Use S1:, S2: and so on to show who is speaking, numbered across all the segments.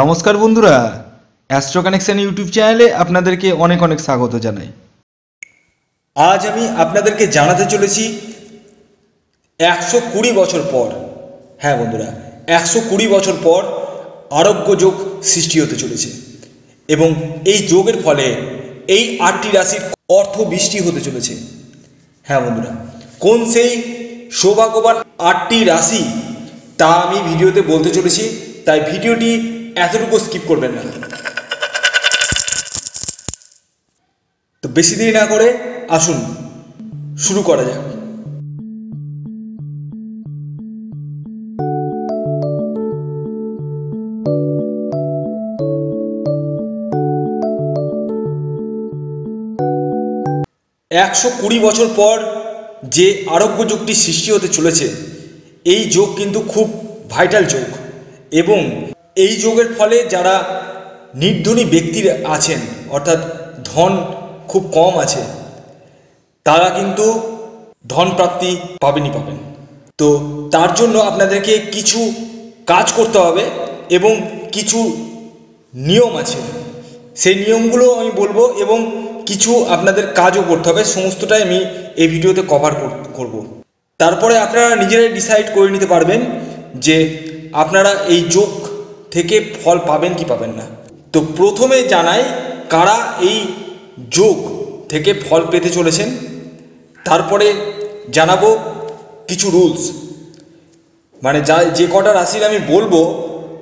S1: নমস্কার বন্ধুরা astro connection YouTube চ্যানেলে আপনাদেরকে অনেক অনেক স্বাগত জানাই।
S2: আজ আমি আপনাদেরকে জানাতে চলেছি একশো কুড়ি বছর পর হ্যাঁ বন্ধুরা, একশো কুড়ি বছর পর আরোগ্য যোগ সৃষ্টি হতে চলেছে এবং এই যোগের ফলে এই আটটি রাশির অর্থ বৃষ্টি হতে চলেছে। হ্যাঁ বন্ধুরা, কোন সেই সৌভাগ্যবান আটটি রাশি তা আমি ভিডিওতে বলতে চলেছি, তাই ভিডিওটি এতটুকু স্কিপ করবেন না। তো বেশি দেরি না করে আসুন, শুরু করা যাক। একশো কুড়ি বছর পর যে আরোগ্য যোগটি সৃষ্টি হতে চলেছে, এই যোগ কিন্তু খুব ভাইটাল যোগ এবং এই যোগের ফলে যারা নির্ধনী ব্যক্তির আছেন, অর্থাৎ ধন খুব কম আছে, তারা কিন্তু ধন প্রাপ্তি পাবেনই পাবেন। তো তার জন্য আপনাদেরকে কিছু কাজ করতে হবে এবং কিছু নিয়ম আছে। সেই নিয়মগুলো আমি বলব এবং কিছু আপনাদের কাজও করতে হবে, সমস্তটাই আমি এই ভিডিওতে কভার করব। তারপরে আপনারা নিজেরাই ডিসাইড করে নিতে পারবেন যে আপনারা এই যোগ থেকে ফল পাবেন কি পাবেন না? তো প্রথমে জানাই কারা এই যোগ থেকে ফল পেতে চলেছেন। তারপরে জানাব কিছু রুলস মানে যা, যে কটা রাশির আমি বলব,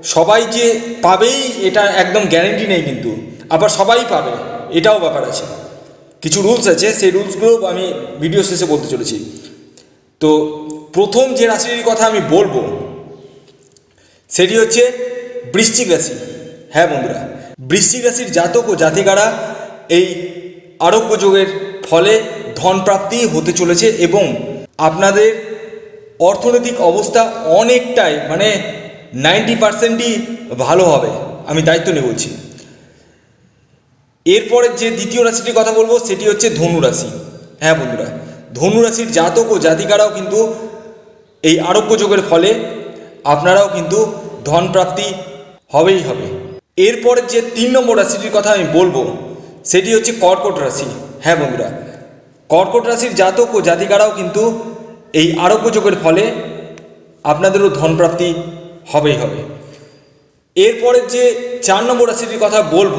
S2: সবাই যে পাবেই এটা একদম গ্যারেন্টি নেই কিন্তু, আবার সবাই পাবে, এটাও ব্যাপার আছে। কিছু রুলস আছে, সেই রুলসগুলো আমি ভিডিও শেষে বলতে চলেছি। তো প্রথম যে রাশির কথা আমি বলব, সেটি হচ্ছে বৃশ্চিক রাশি। হ্যাঁ বন্ধুরা, বৃশ্চিক রাশির জাতক ও জাতিকারা এই আরোগ্য যোগের ফলে ধনপ্রাপ্তি হতে চলেছে এবং আপনাদের অর্থনৈতিক অবস্থা অনেকটাই মানে নাইনটি পার্সেন্টই ভালো হবে, আমি দায়িত্ব নিয়ে বলছি। এরপরে যে দ্বিতীয় রাশিটির কথা বলব, সেটি হচ্ছে ধনু রাশি। হ্যাঁ বন্ধুরা, ধনু রাশির জাতক ও জাতিকারাও কিন্তু এই আরোগ্য যোগের ফলে আপনারাও কিন্তু ধন প্রাপ্তি হবেই হবে। এরপরে যে তিন নম্বর রাশিটির কথা আমি বলব, সেটি হচ্ছে কর্কট রাশি। হ্যাঁ বন্ধুরা, কর্কট রাশির জাতক ও জাতিকারাও কিন্তু এই আরোগ্য যোগের ফলে আপনাদেরও ধনপ্রাপ্তি হবেই হবে। এরপরে যে চার নম্বর রাশিটির কথা বলব,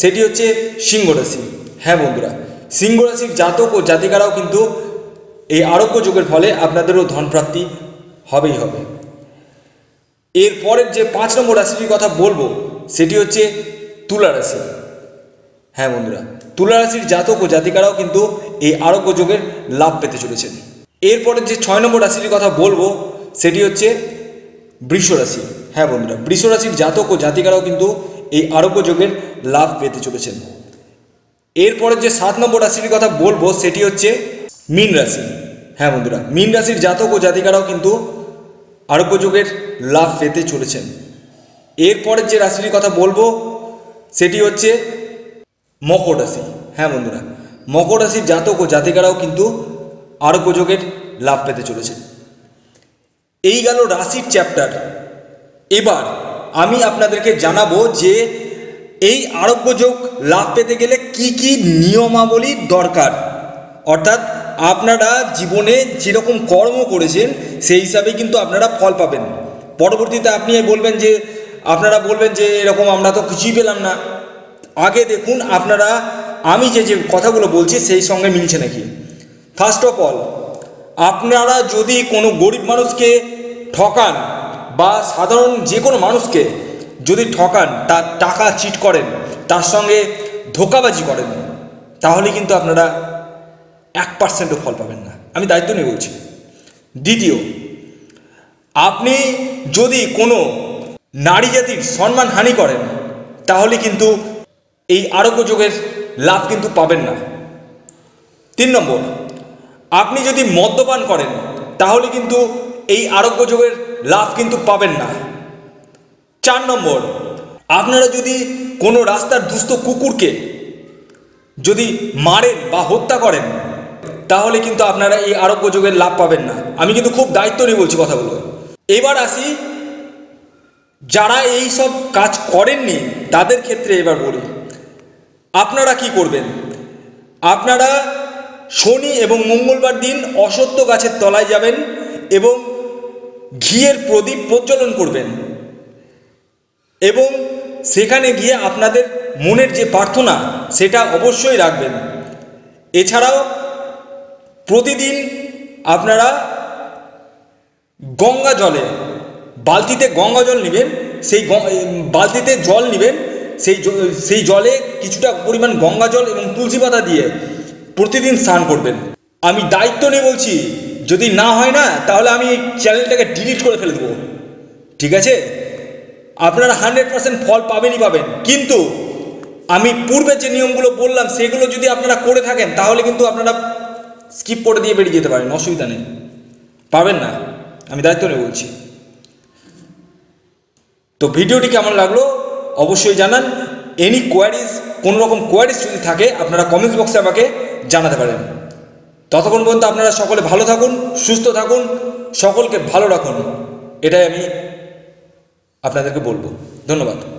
S2: সেটি হচ্ছে সিংহ রাশি। হ্যাঁ বন্ধুরা, সিংহ রাশির জাতক ও জাতিকারাও কিন্তু এই আরোগ্য যোগের ফলে আপনাদেরও ধনপ্রাপ্তি হবেই হবে। এরপরের যে পাঁচ নম্বর রাশিটির কথা বলব, সেটি হচ্ছে তুলা রাশি। হ্যাঁ বন্ধুরা, তুলা রাশির জাতক ও জাতিকারাও কিন্তু এই আরোগ্য যোগের লাভ পেতে চলেছেন। এরপরে যে ছয় নম্বর রাশিটির কথা বলব, সেটি হচ্ছে বৃষ রাশি। হ্যাঁ বন্ধুরা, বৃষ রাশির জাতক ও জাতিকারাও কিন্তু এই আরোগ্য যোগের লাভ পেতে চলেছেন। এরপরে যে সাত নম্বর রাশির কথা বলব, সেটি হচ্ছে মীন রাশি। হ্যাঁ বন্ধুরা, মীন রাশির জাতক ও জাতিকারাও কিন্তু আরোগ্য যোগের লাভ পেতে চলেছেন। এরপরের যে রাশিটির কথা বলব, সেটি হচ্ছে মকর রাশি। হ্যাঁ বন্ধুরা, মকর রাশির জাতক ও জাতিকারাও কিন্তু আরোগ্য যোগের লাভ পেতে চলেছেন। এই গেল রাশির চ্যাপ্টার এবার আমি আপনাদেরকে জানাব যে এই আরোগ্য যোগ লাভ পেতে গেলে কি কি নিয়মাবলী দরকার। অর্থাৎ আপনারা জীবনে যেরকম কর্ম করেছেন, সেই হিসাবে কিন্তু আপনারা ফল পাবেন। পরবর্তীতে আপনি বলবেন যে, আপনারা বলবেন যে, এরকম আমরা তো কিছুই পেলাম না। আগে দেখুন, আপনারা, আমি যে যে কথাগুলো বলছি, সেই সঙ্গে মিলছে নাকি? ফার্স্ট অফ অল আপনারা যদি কোনো গরিব মানুষকে ঠকান, বা সাধারণ যে কোনো মানুষকে যদি ঠকান, তার টাকা চিট করেন, তার সঙ্গে ধোকাবাজি করেন, তাহলে কিন্তু আপনারা এক পার্সেন্টও ফল পাবেন না। আমি দায়িত্ব নিয়ে বলছি। দ্বিতীয়, আপনি যদি কোনো নারী জাতির সম্মান হানি করেন, তাহলে কিন্তু এই আরোগ্য যোগের লাভ কিন্তু পাবেন না। তিন নম্বর, আপনি যদি মদ্যপান করেন, তাহলে কিন্তু এই আরোগ্য যোগের লাভ কিন্তু পাবেন না। চার নম্বর, আপনারা যদি কোনো রাস্তার দুস্থ কুকুরকে যদি মারেন বা হত্যা করেন তাহলে কিন্তু আপনারা এই আরোগ্য যোগের লাভ পাবেন না। আমি কিন্তু খুব দায়িত্ব নিয়ে বলছি কথাগুলো এবার আসি, যারা এই সব কাজ করেননি, তাদের ক্ষেত্রে এবার বলি। আপনারা কি করবেন? আপনারা শনি এবং মঙ্গলবার দিন অসত্য গাছের তলায় যাবেন এবং ঘিয়ের প্রদীপ প্রজ্বলন করবেন। এবং সেখানে গিয়ে আপনাদের মনের যে প্রার্থনা, সেটা অবশ্যই রাখবেন। এছাড়াও প্রতিদিন আপনারা গঙ্গা জলে, বালতিতে গঙ্গা জল নেবেন, সেই বালতিতে জল নেবেন, সেই সেই জলে কিছুটা পরিমাণ গঙ্গা জল এবং তুলসী পাতা দিয়ে প্রতিদিন স্নান করবেন। আমি দায়িত্ব নিয়ে বলছি, যদি না হয় না, তাহলে আমি এই চ্যানেলটাকে ডিলিট করে ফেলে দেবো। ঠিক আছে? আপনারা হান্ড্রেড পার্সেন্ট ফল পাবেনই পাবেন। কিন্তু আমি পূর্বে যে নিয়মগুলো বললাম, সেগুলো যদি আপনারা করে থাকেন, তাহলে কিন্তু আপনারা স্কিপ করে দিয়ে বেরিয়ে যেতে পারেন, অসুবিধা নেই। পাবেন না। আমি দায়িত্ব নিয়ে বলছি। তো ভিডিওটি কেমন লাগল অবশ্যই জানান। এনি কোয়ারিজ কোনো রকম কোয়ারিজ যদি থাকে, আপনারা কমেন্টস বক্সে আমাকে জানাতে পারেন। ততক্ষণ পর্যন্ত আপনারা সকলে ভালো থাকুন, সুস্থ থাকুন, সকলকে ভালো রাখুন। এটাই আমি আপনাদেরকে বলব। ধন্যবাদ।